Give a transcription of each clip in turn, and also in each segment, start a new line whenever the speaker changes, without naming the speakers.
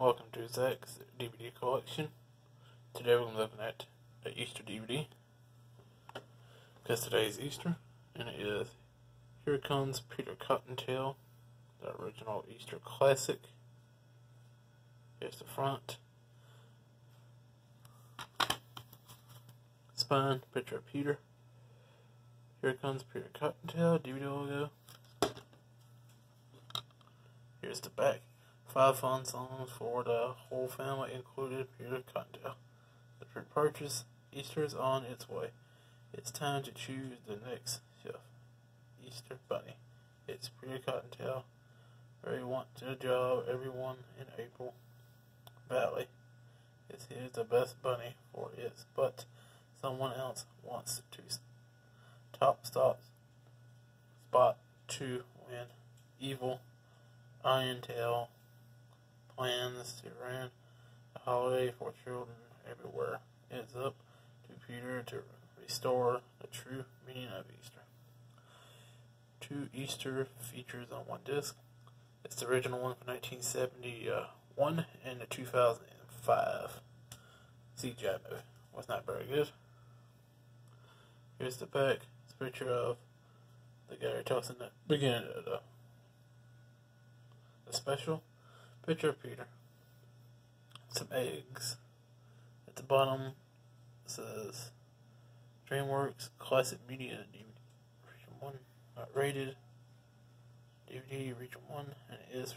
Welcome to Zack's DVD collection. Today we're looking at the Easter DVD. Because today is Easter, and it is Here Comes Peter Cottontail, the original Easter classic. Here's the front. Spine, picture of Peter. Here comes Peter Cottontail, DVD logo. Here's the back. Five fun songs for the whole family, included Peter Cottontail. The purchase Easter is on its way. It's time to choose the next chef. Easter Bunny. It's Peter Cottontail. Very wanted job, everyone in April Valley. It's here's the best bunny for it, but someone else wants to top stop spot to win. Evil Iron Tail plans to run a holiday for children everywhere. It's up to Peter to restore the true meaning of Easter. Two Easter features on one disc. It's the original one from 1971 and the 2005 CGI movie. Was not very good. Here's the back. It's a picture of the guy talks the beginning of the, the special. Picture of Peter. Some eggs. At the bottom says DreamWorks Classic Media DVD. Region 1. Not rated. DVD Region 1. And it is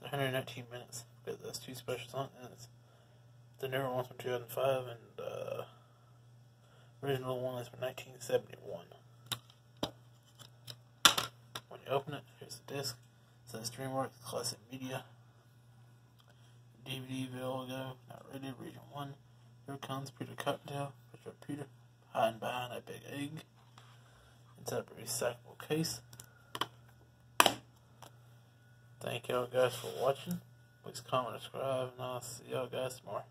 119 minutes. Because that's two special songs. And it's the newer one's from 2005 and uh, original one is from 1971. When you open it, here's the disc. Says DreamWorks Classic Media. DVD logo, not rated, region 1. Here comes Peter Cottontail, of Peter, hiding behind a big egg. Inside a recyclable case. Thank y'all guys for watching. Please comment, subscribe, and I'll see y'all guys tomorrow.